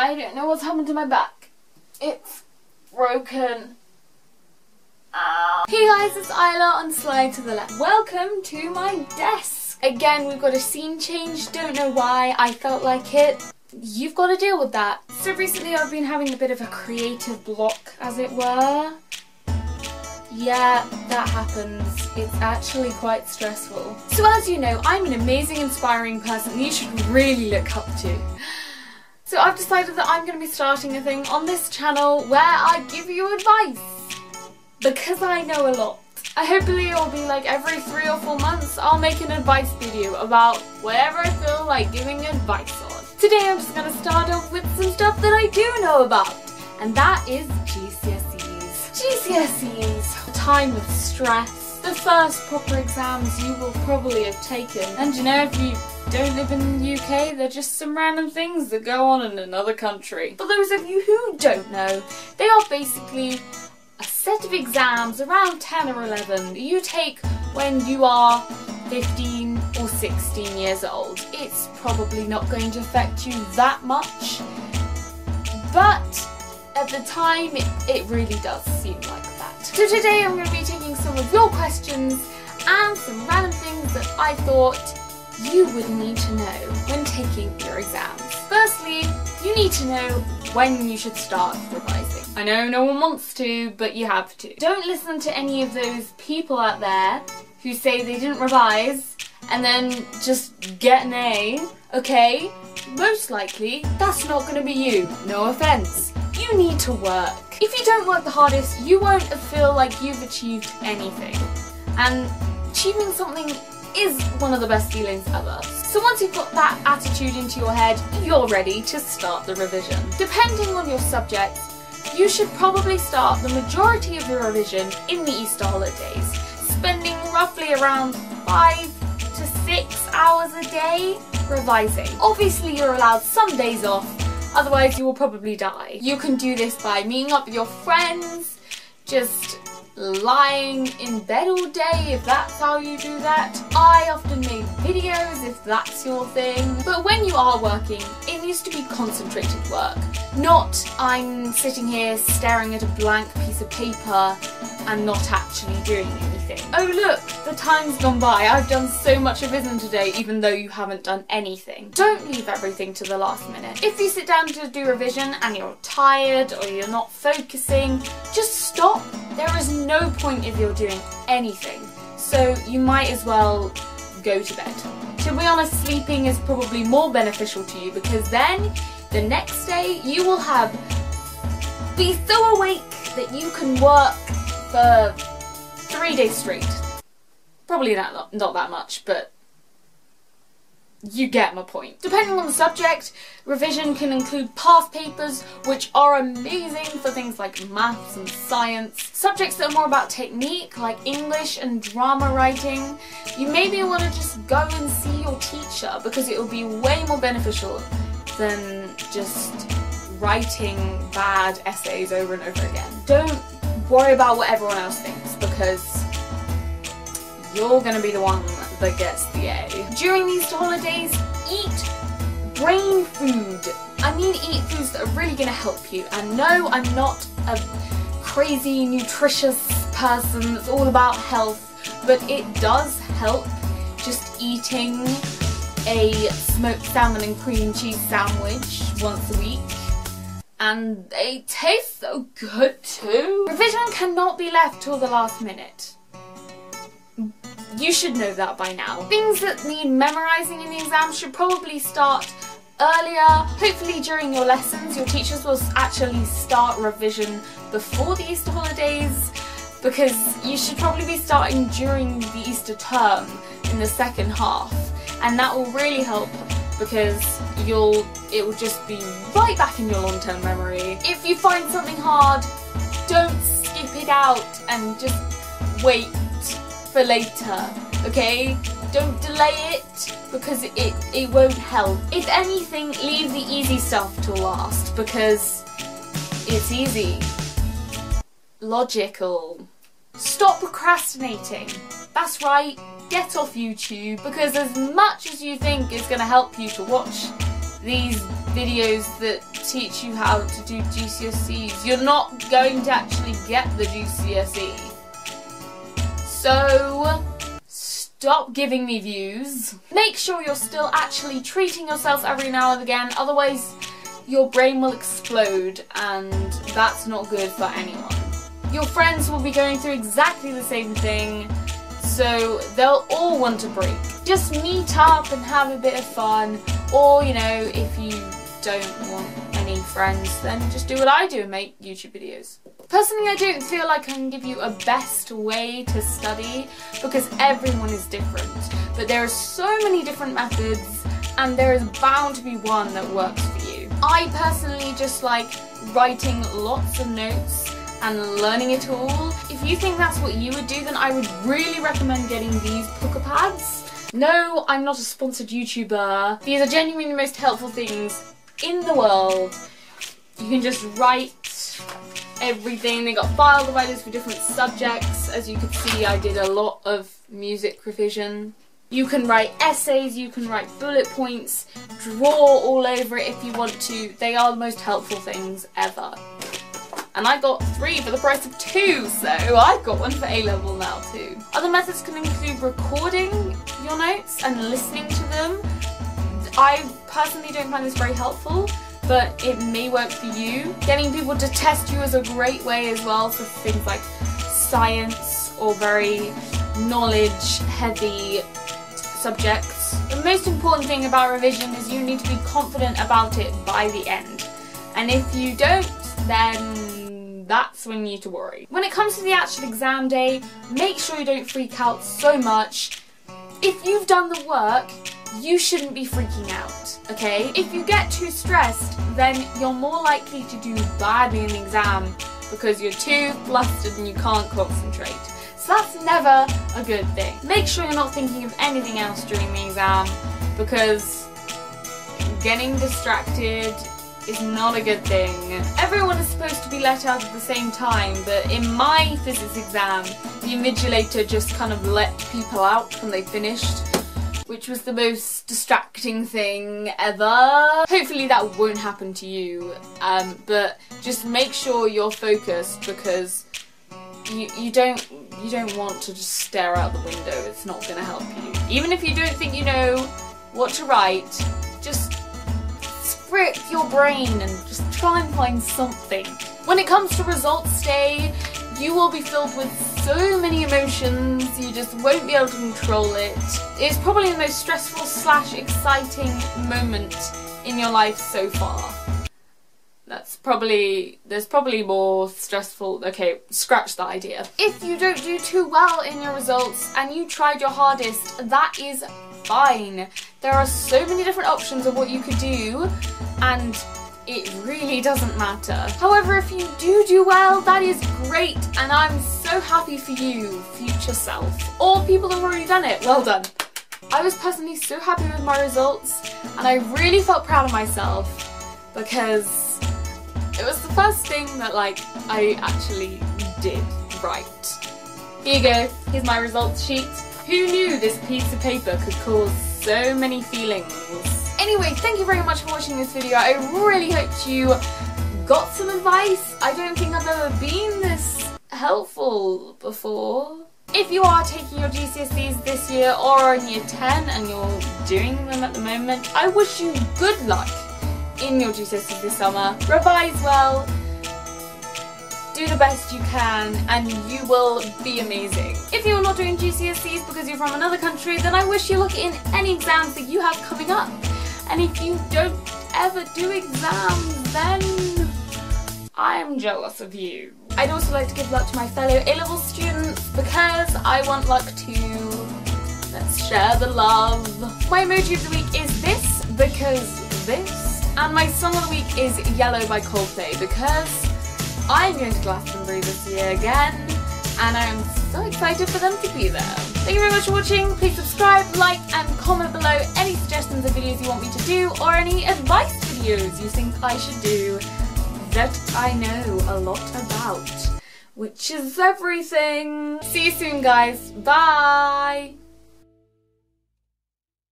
I don't know what's happened to my back. It's broken. Ow. Hey guys, it's Isla on Slide to the Left. Welcome to my desk. Again, we've got a scene change. Don't know why. I felt like it. You've got to deal with that. So recently I've been having a bit of a creative block, as it were. Yeah, that happens. It's actually quite stressful. So as you know, I'm an amazing, inspiring person you should really look up to. So I've decided that I'm going to be starting a thing on this channel where I give you advice. Because I know a lot. I hopefully it'll be like every three or four months I'll make an advice video about whatever I feel like giving advice on. Today I'm just going to start off with some stuff that I do know about. And that is GCSEs. GCSEs time of stress, the first proper exams you will probably have taken. And you know, if you don't live in the UK, they're just some random things that go on in another country. For those of you who don't know, they are basically a set of exams around 10 or 11 that you take when you are 15 or 16 years old. It's probably not going to affect you that much, but at the time it, it really does seem like that. so today I'm going to be taking some of your questions and some random things that I thought you would need to know when taking your exams. Firstly, you need to know when you should start revising. I know no one wants to, but you have to. Don't listen to any of those people out there who say they didn't revise and then just get an A, okay? Most likely, that's not going to be you. No offence. You need to work. If you don't work the hardest, you won't feel like you've achieved anything. And achieving something is one of the best feelings ever. So once you've got that attitude into your head, you're ready to start the revision. Depending on your subject, you should probably start the majority of your revision in the Easter holidays, spending roughly around five to six hours a day revising. Obviously you're allowed some days off otherwise you will probably die. You can do this by meeting up with your friends, just lying in bed all day if that's how you do that. I often make videos if that's your thing. But when you are working, it needs to be concentrated work. Not I'm sitting here staring at a blank piece of paper and not actually doing anything. Oh look, the time's gone by. I've done so much of revision today even though you haven't done anything. Don't leave everything to the last minute. If you sit down to do revision and you're tired or you're not focusing, just stop. There is no point if you're doing anything. So you might as well go to bed. To be honest, sleeping is probably more beneficial to you because then the next day you will have be so awake that you can work for three days straight. Probably not, not that much, but you get my point. Depending on the subject, revision can include past papers, which are amazing for things like maths and science. Subjects that are more about technique, like English and drama writing, you maybe want to just go and see your teacher because it will be way more beneficial than just writing bad essays over and over again. Don't worry about what everyone else thinks because you're going to be the one that gets the A. During these holidays, eat brain food. I mean eat foods that are really going to help you. And no, I'm not a crazy nutritious person that's all about health, but it does help just eating a smoked salmon and cream cheese sandwich once a week and they taste so good too. Revision cannot be left till the last minute. You should know that by now. Things that need memorising in the exam should probably start earlier. Hopefully during your lessons your teachers will actually start revision before the Easter holidays because you should probably be starting during the Easter term in the second half and that will really help because you'll it will just be right back in your long-term memory. If you find something hard, don't skip it out and just wait for later, okay? Don't delay it because it, it won't help. If anything, leave the easy stuff to last because it's easy. Logical. Stop procrastinating. That's right, get off YouTube because as much as you think it's going to help you to watch these videos that teach you how to do GCSEs. You're not going to actually get the GCSE. So, stop giving me views. Make sure you're still actually treating yourself every now and again, otherwise your brain will explode and that's not good for anyone. Your friends will be going through exactly the same thing, so they'll all want a break. Just meet up and have a bit of fun, or you know, if you don't want any friends, then just do what I do and make YouTube videos. Personally, I don't feel like I can give you a best way to study because everyone is different. But there are so many different methods and there is bound to be one that works for you. I personally just like writing lots of notes and learning it all. If you think that's what you would do, then I would really recommend getting these Pukka pads. No, I'm not a sponsored YouTuber. These are genuinely the most helpful things in the world. You can just write everything. They got file dividers for different subjects. As you can see, I did a lot of music revision. You can write essays, you can write bullet points, draw all over it if you want to. They are the most helpful things ever. And I got three for the price of two, so I've got one for A-level now too. Other methods can include recording your notes and listening to them. I personally don't find this very helpful, but it may work for you. Getting people to test you is a great way as well for things like science or very knowledge heavy subjects. The most important thing about revision is you need to be confident about it by the end. And if you don't, then that's when you need to worry. When it comes to the actual exam day, make sure you don't freak out so much. If you've done the work, you shouldn't be freaking out, okay? If you get too stressed, then you're more likely to do badly in the exam because you're too flustered and you can't concentrate. So that's never a good thing. Make sure you're not thinking of anything else during the exam because getting distracted is not a good thing. Everyone is supposed to be let out at the same time, but in my physics exam, the invigilator just kind of let people out when they finished which was the most distracting thing ever. Hopefully that won't happen to you, um, but just make sure you're focused because you, you don't you don't want to just stare out the window. It's not going to help you. Even if you don't think you know what to write, frick your brain and just try and find something. When it comes to results day, you will be filled with so many emotions, you just won't be able to control it. It's probably the most stressful slash exciting moment in your life so far. That's probably, there's probably more stressful, okay, scratch that idea. If you don't do too well in your results and you tried your hardest, that is fine. There are so many different options of what you could do and it really doesn't matter. However, if you do do well, that is great, and I'm so happy for you, future self. Or people have already done it, well done. I was personally so happy with my results, and I really felt proud of myself, because it was the first thing that, like, I actually did right. Here you go, here's my results sheet. Who knew this piece of paper could cause so many feelings? Anyway, thank you very much for watching this video. I really hope you got some advice. I don't think I've ever been this helpful before. If you are taking your GCSEs this year or in year 10 and you're doing them at the moment, I wish you good luck in your GCSEs this summer. Revise well, do the best you can and you will be amazing. If you're not doing GCSEs because you're from another country, then I wish you luck in any exams that you have coming up. And if you don't ever do exams, then I'm jealous of you. I'd also like to give luck to my fellow A-level students because I want luck too. Let's share the love. My emoji of the week is this because this. And my song of the week is Yellow by Coldplay because I'm going to Glastonbury this year again and I'm so excited for them to be there. Thank you very much for watching. Please subscribe, like and comment suggestions of videos you want me to do or any advice videos you think I should do that I know a lot about. Which is everything. See you soon guys. Bye!